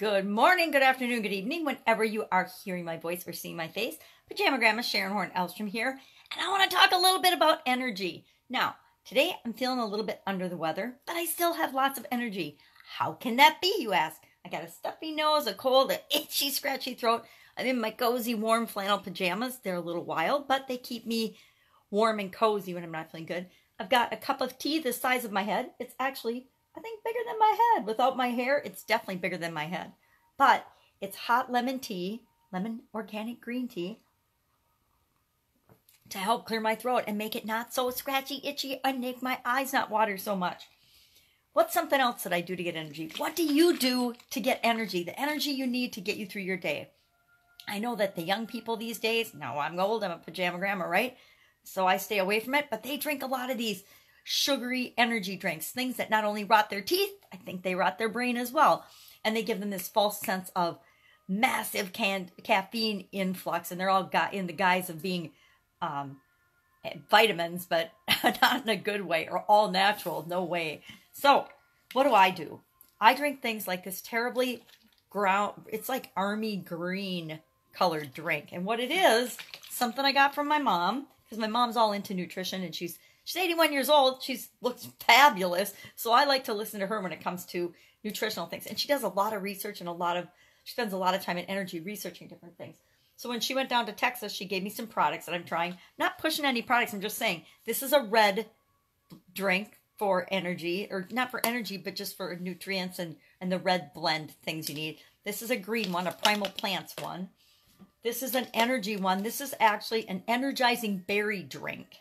Good morning, good afternoon, good evening, whenever you are hearing my voice or seeing my face. Pajama Grandma Sharon Horne-Ellstrom here, and I want to talk a little bit about energy. Now, today I'm feeling a little bit under the weather, but I still have lots of energy. How can that be, you ask? I got a stuffy nose, a cold, an itchy, scratchy throat. I'm in my cozy, warm flannel pajamas. They're a little wild, but they keep me warm and cozy when I'm not feeling good. I've got a cup of tea the size of my head. It's actually I think bigger than my head. Without my hair, it's definitely bigger than my head. But it's hot lemon tea, lemon organic green tea, to help clear my throat and make it not so scratchy, itchy, and make my eyes not water so much. What's something else that I do to get energy? What do you do to get energy? The energy you need to get you through your day. I know that the young people these days, now I'm old, I'm a pajama grandma, right? So I stay away from it, but they drink a lot of these sugary energy drinks, things that not only rot their teeth, I think they rot their brain as well. And they give them this false sense of massive can- caffeine influx, and they're all got in the guise of being um, vitamins, but not in a good way, or all natural, no way. So, what do I do? I drink things like this terribly ground, it's like army green colored drink. And what it is, something I got from my mom, because my mom's all into nutrition and she's She's 81 years old. She looks fabulous. So I like to listen to her when it comes to nutritional things. And she does a lot of research and a lot of, she spends a lot of time and energy researching different things. So when she went down to Texas, she gave me some products that I'm trying. Not pushing any products. I'm just saying this is a red drink for energy, or not for energy, but just for nutrients and, and the red blend things you need. This is a green one, a Primal Plants one. This is an energy one. This is actually an energizing berry drink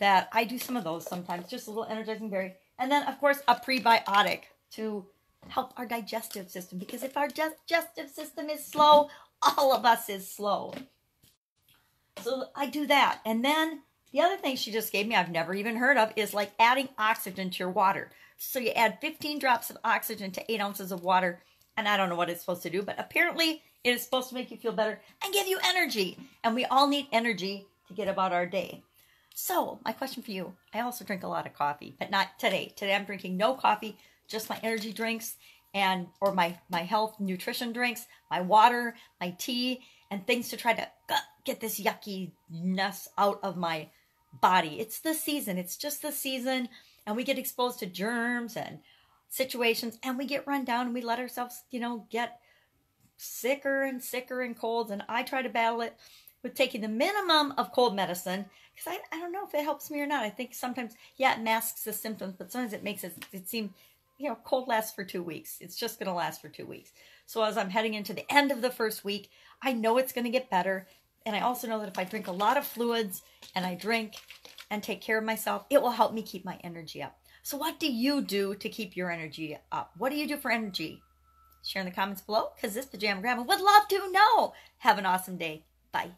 that I do some of those sometimes, just a little energizing berry. And then, of course, a prebiotic to help our digestive system because if our digestive system is slow, all of us is slow. So I do that. And then the other thing she just gave me, I've never even heard of, is like adding oxygen to your water. So you add 15 drops of oxygen to 8 ounces of water. And I don't know what it's supposed to do, but apparently it is supposed to make you feel better and give you energy. And we all need energy to get about our day. So, my question for you I also drink a lot of coffee, but not today. Today I'm drinking no coffee, just my energy drinks and or my my health nutrition drinks, my water, my tea and things to try to get this yuckiness out of my body. It's the season. It's just the season and we get exposed to germs and situations and we get run down and we let ourselves, you know, get sicker and sicker and colds and I try to battle it with taking the minimum of cold medicine because I, I don't know if it helps me or not. I think sometimes, yeah, it masks the symptoms, but sometimes it makes it, it seem, you know, cold lasts for two weeks. It's just going to last for two weeks. So as I'm heading into the end of the first week, I know it's going to get better. And I also know that if I drink a lot of fluids and I drink and take care of myself, it will help me keep my energy up. So what do you do to keep your energy up? What do you do for energy? Share in the comments below because this pajama grandma would love to know. Have an awesome day. Bye.